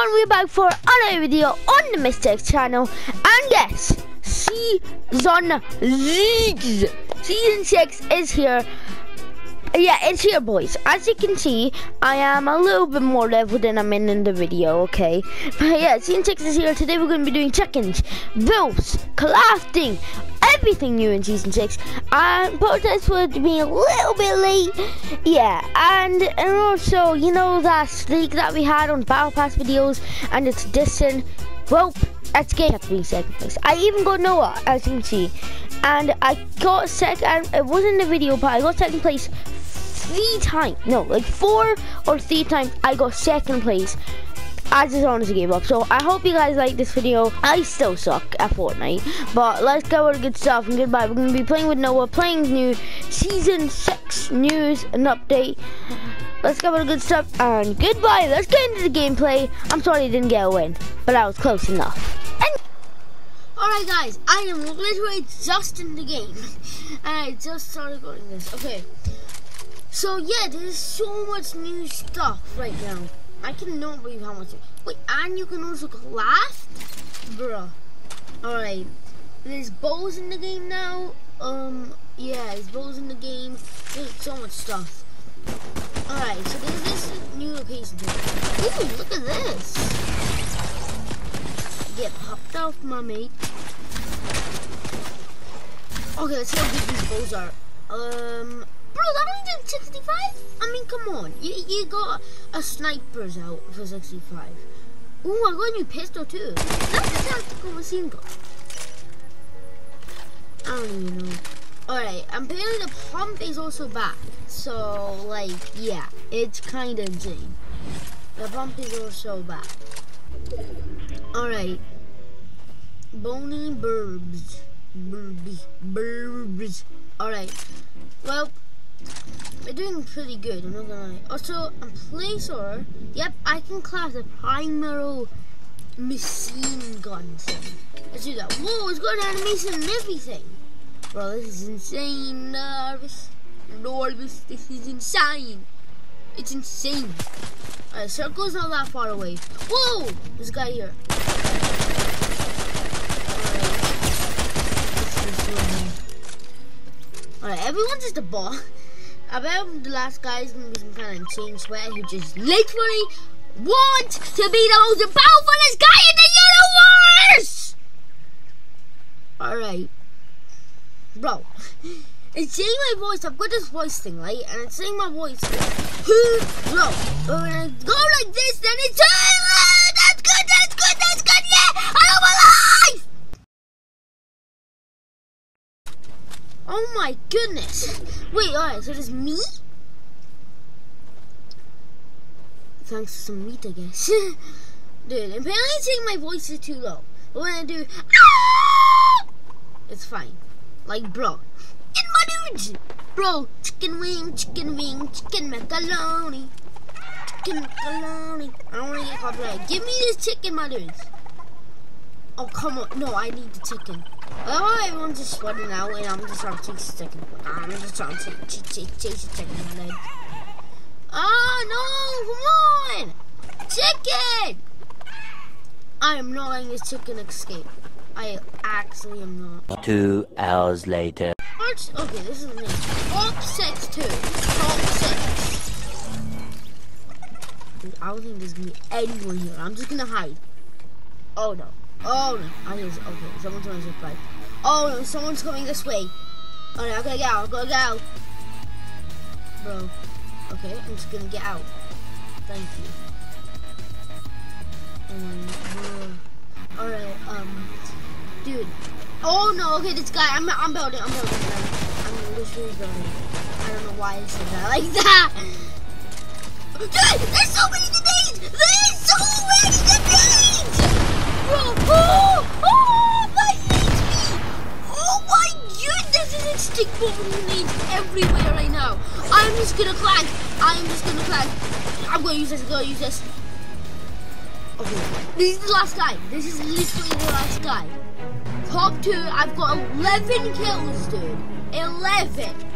everyone, we're back for another video on the Mistakes channel. And yes, Season 6, Season 6 is here. Yeah, it's here, boys. As you can see, I am a little bit more level than I'm in in the video, okay? But yeah, Season 6 is here. Today we're going to be doing check-ins, builds, crafting, everything new in season six. And protest uh, would be a little bit late. Yeah, and and also you know that streak that we had on Battle Pass videos and it's distant. Well, that's game have to be second place. I even got Noah, as you can see. And I got second it wasn't the video, but I got second place three times. No, like four or three times I got second place I just honestly gave up. So I hope you guys like this video. I still suck at Fortnite. But let's go with good stuff and goodbye. We're to be playing with Noah, playing new Season 6 news and update. Let's go with good stuff and goodbye. Let's get into the gameplay. I'm sorry I didn't get a win, but I was close enough. Alright guys, I am literally just in the game. And I just started going this. Okay. So yeah, there's so much new stuff right now. I cannot believe how much. Wait, and you can also craft? Bruh. Alright. There's bows in the game now. Um, yeah, there's bows in the game. There's so much stuff. Alright, so there's this new location here. Ooh, look at this. Get popped off, my mate. Okay, let's see how good these bows are. Um, Bro, that only did 65? I mean, come on. You, you got a sniper's out for 65. Ooh, I got a new pistol too. That's a tactical machine gun. I don't even know. Alright, apparently the pump is also back. So, like, yeah, it's kind of insane. The pump is also back. Alright. Bony burbs. Burby. Burbs. Alright. Well, we're doing pretty good, I'm not gonna lie. Also, I'm placer. Yep, I can class the primary machine gun thing. Let's do that. Whoa, it's got animation and everything. Bro, this is insane, Narvis. Narvis, this is insane. It's insane. Alright, circle's not that far away. Whoa! A guy here. Alright, everyone's just a ball. I bet the last guy is gonna be some kind of insane sweater who just literally wants to be the most powerful guy in the universe! Alright. Bro. It's saying my voice, I've got this voice thing, right? And it's saying my voice. Bro, when I go like this, then it's Oh my goodness. Wait, alright, so there's me? Thanks to some meat, I guess. Dude, apparently it's saying my voice is too low. But when I do, it's fine. Like, bro. In my dudes! Bro, chicken wing, chicken wing, chicken macaroni. Chicken macaroni. I don't want to get copyrighted. Give me this chicken, my dudes. Oh, come on. No, I need the chicken. Oh, everyone's just sweating out, and I'm just trying to chase the chicken. I'm just trying to chase, chase, chase the chicken in my leg. Oh, no, come on! Chicken! I am not letting this chicken escape. I actually am not. Two hours later. Okay, this is me. Top 6 2. Top 6. I don't think there's gonna be anyone here. I'm just gonna hide. Oh no. Oh no, I hear, okay, someone's on this way. Oh no, someone's coming this way. Oh no, I gotta get out, I gotta get out. Bro, okay, I'm just gonna get out. Thank you. Um, Alright, um, dude. Oh no, okay, this guy, I'm, I'm building, I'm building, I'm, I'm literally building. I don't know why I said that like that. Dude, there's so many grenades! There's so many grenades! Oh, oh, my HP! Oh my goodness, there's a stick bomb grenades everywhere right now. I'm just gonna clank. I'm just gonna clank. I'm gonna use this, I'm gonna use this. Okay, this is the last guy. This is literally the last guy. Top two, I've got 11 kills, dude. 11.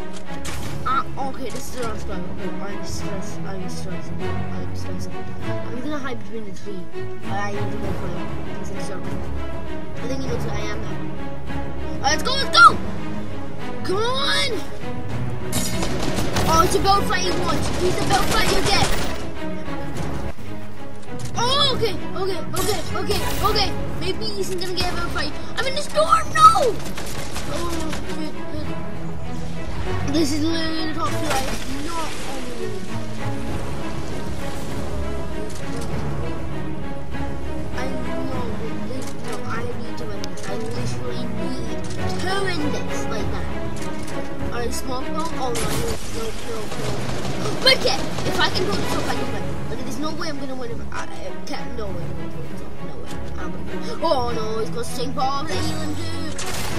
Uh, okay, this is the last guy. Okay, I'm stressed. I'm stressed. I'm stressed. I'm gonna hide between the three. I need to go for it. In the circle. I think he looks like I am now. Alright, let's go, let's go! Come on! Oh, it's a belt fight he wants. He's a belt fight, you're dead. Oh, okay, okay, okay, okay, okay. Maybe he's gonna get a belt fight. I'm in the storm, no! Oh, shit. This is literally the top two. I not only. I know this. No, I need to win. I literally need to win this like that. Alright, small ball. Oh no, no, no, no. Break it! If I can hold this up, I can win. Like, there's no way I'm gonna win if I, can't. No way I'm gonna hold this up. No way. I'm gonna. Oh no, he's bombs. I heal him too.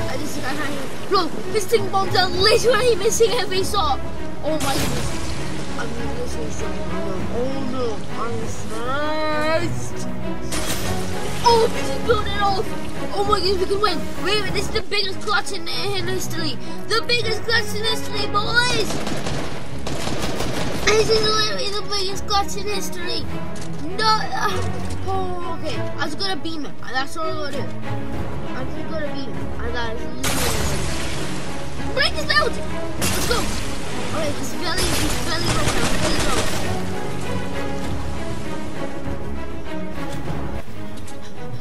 I just. Bro, his bombs are literally missing every shot. Oh my goodness. I'm literally so Oh no, I'm stressed. Oh, this is building off. Oh my goodness, we can win. Wait, wait, this is the biggest clutch in, in history. The biggest clutch in history, boys. This is literally the biggest clutch in history. No. uh, oh, okay. I just gonna beam him. That's all I gotta do. I'm gonna beam him. I gotta literally. Break his out. Let's go. Alright, he's belly, he's belly low now.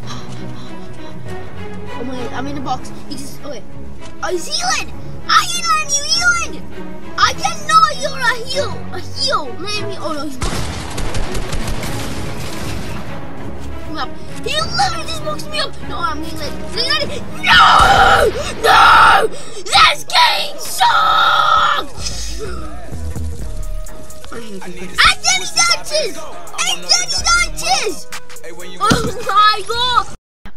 Oh my I'm in the box. He just, okay. Oh, he's healing! I can learn you healing! I didn't know you're a heal, a heal. Let me, oh no, he's. Me up. He literally just boxed me up! No, I'm healing. No! No! This game sucks! I hate it, Dutches! I did it, Dutches! Oh my god!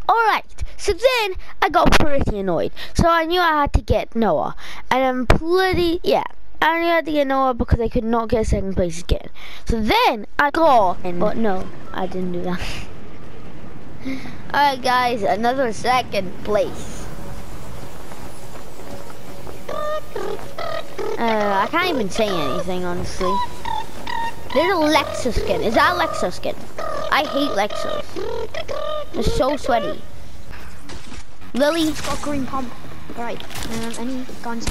Alright, so then I got pretty annoyed. So I knew I had to get Noah. And I'm pretty, yeah. I I had to get Noah because I could not get second place again. So then I got, but no, I didn't do that. Alright guys, another second place. Uh, I can't even say anything honestly. There's a Lexus skin. Is that a Lexus skin? I hate Lexus. It's so sweaty. Lily, It's got green pump. Right. Um, any guns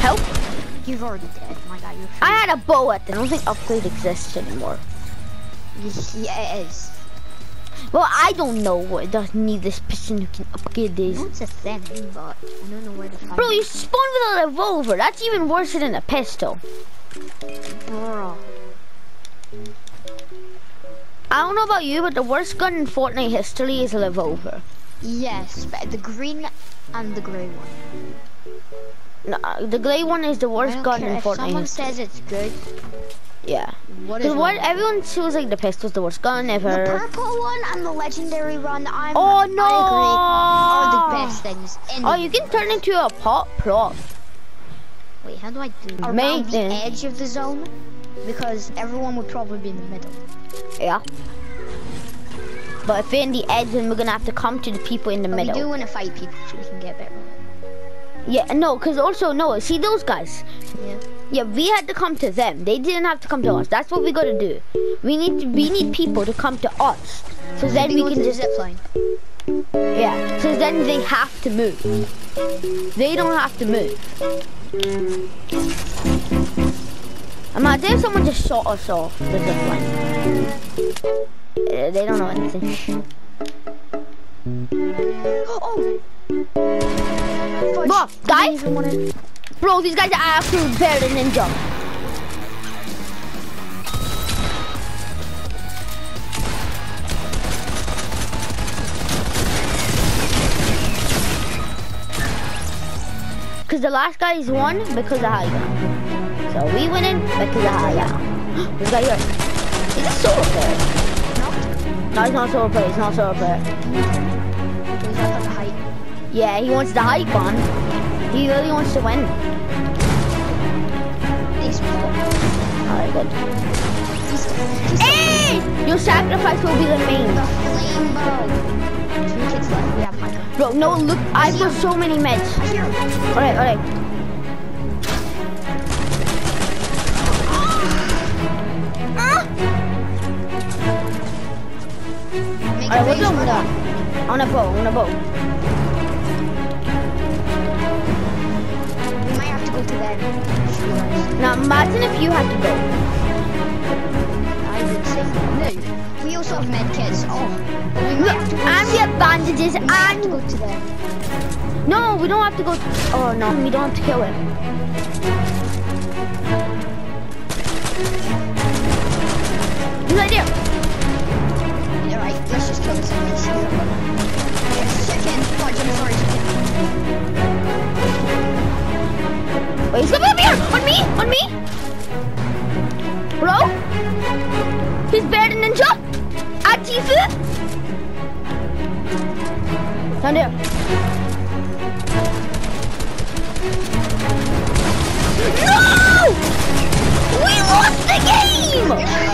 help. You've already dead, my guy. You're I had a bow at. I don't think upgrade exists anymore. Is. Well, I don't know what it does need this person who can upgrade this. It's a thing, but I don't know where to find Bro, you spawn with a revolver. That's even worse than a pistol. Bro. I don't know about you, but the worst gun in Fortnite history is a revolver. Yes, but the green and the grey one. No, the grey one is the worst gun in if Fortnite. someone history. says it's good. Yeah. What is what everyone feels like the pistol's the worst gun ever. The purple one and the legendary run, I'm, Oh no! I agree, are the best things. In Oh, you can turn into a pop prop. Wait, how do I do Around Mate, the edge of the zone? Because everyone would probably be in the middle. Yeah. But if we're in the edge, then we're gonna have to come to the people in the But middle. we do want to fight people so we can get better. Yeah, no, because also, no, see those guys? Yeah. Yeah, we had to come to them. They didn't have to come to us. That's what we gotta do. We need to, we need people to come to us. So then we can just, zip line. yeah. So then they have to move. They don't have to move. Imagine if someone just shot us off the zip line. Uh, they don't know anything. Oh! Fudge. Guys, bro, these guys are actually better than Ninja. Because the last guy is one because of high. So we winning because of high this guy here. Is this solo player? No, it's not solo player. It's not solo player. Up on the height. Yeah, he wants the hype on. He really wants to win. Alright, good. He's, he's Hey! Your sacrifice will be the main. the flame bow. Two kids left. We have high. Bro, no, look, I put so many meds. I hear him. Alright, alright. Alright, a we're done with that. On a boat, on a boat. Might have to go to them. Just realised. Now imagine if you had to go. I would say no. We also have med kits. Oh, we might have to go. And we have bandages we might have to go to them. no, we don't have to go. Oh no, we don't have to kill him. Good idea. Alright, let's just kill this On me! Bro? He's the ninja? Atifu? Down there. No! We lost the game!